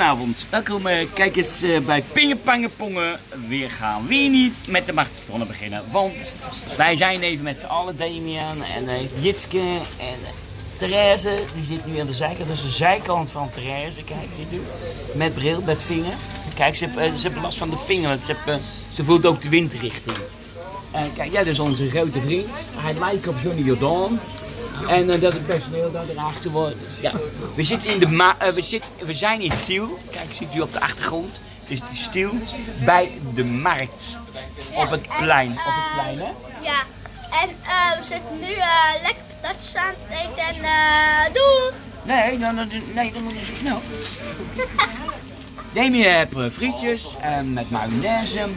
Goedenavond, welkom uh, kijkers uh, bij Pingepangepongen. Weer gaan we niet met de marathon beginnen, want wij zijn even met z'n allen, Damian en uh, Jitske en Therese. Die zit nu aan de zijkant, dus de zijkant van Therese, kijk ziet u, met bril, met vinger. Kijk, ze heeft last van de vinger, want ze, ze voelt ook de windrichting. En kijk, jij dus onze grote vriend, hij lijkt op Johnny Jordaan. En uh, dat het personeel dat erachter wordt. Ja. We, zitten in de ma uh, we, zitten, we zijn in Tiel. Kijk, ziet u op de achtergrond. Het is Tiel. Bij de markt. Op het plein. Op het plein, hè? Ja. En we zitten nu lekker patatjes aan te eten en doei! Nee, dan, dan, nee, dan moet je zo snel. Demi heeft frietjes met mayonaise.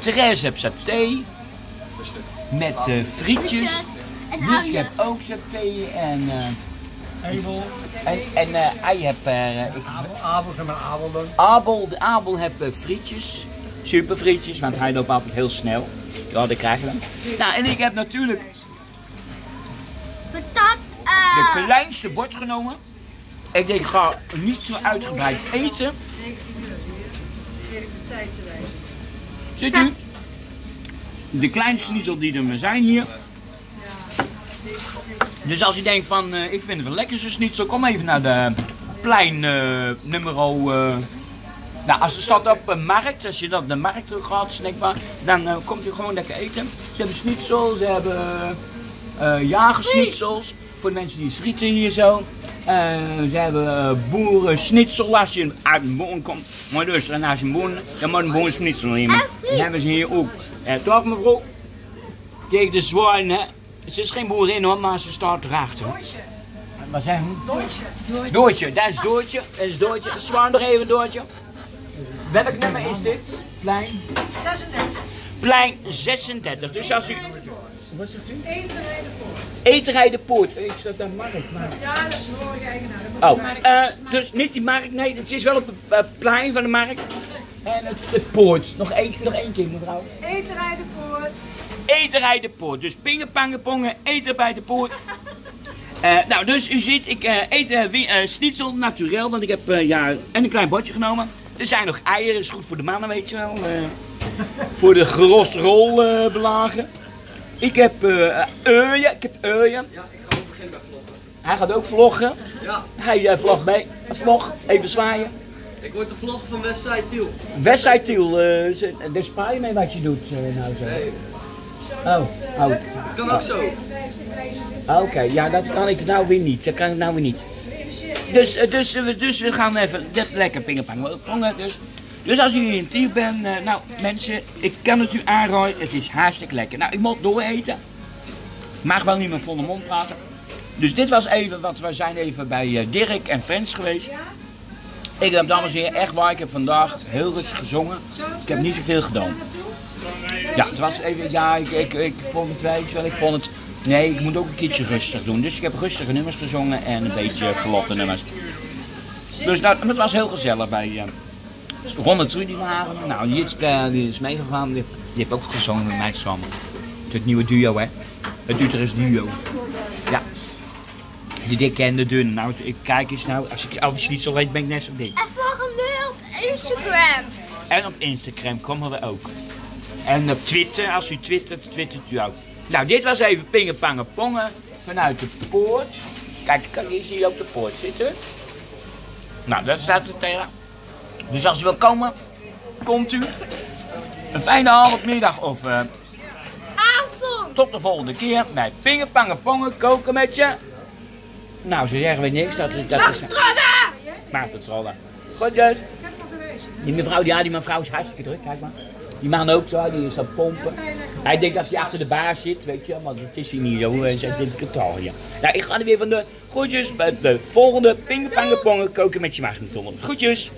Therese heeft saté. Met frietjes. En Niets heb ook saté en... Uh, Abel. En, en uh, hij heb... Uh, ik, Abel, zeg maar Abel dan. Abel, de Abel heb frietjes. Super frietjes, want hij loopt altijd heel snel. Ja, dat krijgen we. Nou, en ik heb natuurlijk... Patat. De kleinste bord genomen. Ik denk, ik ga niet zo uitgebreid eten. Zit u? De kleinste schnitzel die er zijn hier. Dus als je denkt van, uh, ik vind het wel lekker zo niet, zo kom even naar de plein uh, nummer... Uh, nou, als het staat op een markt, als je dat de markt gaat, snackbar, dan komt je gewoon lekker eten. Ze hebben schnitzel, ze hebben uh, jagersschnitzels, voor de mensen die schieten hier zo. ze hebben boeren schnitzel als je uit een boon komt. Maar dus, en als je een boon, dan moet een boon schnitzel nemen. Dat hebben ze hier ook. toch mevrouw? Kijk, de zwaan, hè. Ze is geen boerin hoor, maar ze staat erachter. Doortje. Wat zeg je? Doortje. Doortje, dat is Doortje. Dat is Doortje. Zwaar nog even Doortje. Welk nummer is dit? Plein? 36. Plein 36. Dus als u... Wat zegt u? Eterij de Poort. Eterij de Poort. Ik zat daar markt, maar... Ja, dat is de vorige eigenaar. Oh, uh, dus niet die markt, nee, het is wel op het uh, plein van de markt. En het, het poort. Nog één, nog één keer mevrouw. Eterij de Poort. Eterij de poort. Dus pingen, pangen, pongen, eten bij de poort. Uh, nou, dus u ziet, ik uh, eet uh, schnitzel naturel, want ik heb ja, en een klein bordje genomen. Er zijn nog eieren, is goed voor de mannen, weet je wel. voor de grosrolbelagen. ik heb uien, ik heb uien. Ja, ik ga ook beginnen met vloggen. Hij gaat ook vloggen. Ja. Hij vlogt mee. Vlog, even zwaaien. Ik word de vlog van Westside Tiel. Westside Tiel, daar spaar je mee wat je doet nou zo. Nee. Oh, oh. Het kan ook zo. Oké, okay, ja, dat kan ik nou weer niet. Dat kan ik nou weer niet. Dus, dus, dus we gaan even lekker pingepangen. Dus, dus als jullie in team bent, uh, nou mensen, ik kan het u aanrooien, het is hartstikke lekker. Nou, ik moet dooreten. Mag wel niet meer vol de mond praten. Dus dit was even, wat we zijn even bij Dirk en Fans geweest. Ik heb dames en heren, echt waar, ik heb vandaag heel rustig gezongen. Ik heb niet zoveel gedaan. Ja, het was even, ja, ik, ik, ik vond het, je wel, ik vond het, nee, ik moet ook een keertje rustig doen. Dus ik heb rustige nummers gezongen en een beetje vlotte nummers. Dus dat, het was heel gezellig bij uh, Ron en Trudy waren. Nou, Jitske die is meegegaan, die, die heeft ook gezongen met mij samen. Het nieuwe duo, hè. Het Utrecht duo. Ja. De dikke en de dunne. Nou, ik kijk eens nou, als ik als je niet zo weet, ben ik net zo dik. En volg hem nu op Instagram. En op Instagram komen we ook. En op Twitter, als u twittert, twittert u ook. Nou, dit was even pingen, pangen, pongen vanuit de poort. Kijk, ik kan hier op de poort zitten. Nou, dat staat er tegen. Dus als u wil komen, komt u. Een fijne avond, middag of uh, avond. Tot de volgende keer bij pingen, pangen, pongen, koken met je. Nou, ze zeggen weer niks. Dat, dat, dat is... Maarten Trollen. Goedjes. Die mevrouw, ja, die mevrouw is hartstikke druk, kijk maar. Die man ook zo, die is aan het pompen. Hij denkt dat hij achter de baas zit, weet je, maar dat is hij niet zo. Hij in het al, ja. Nou, ik ga er weer van de groetjes bij de volgende pingpongen koken met je magnetron. Groetjes!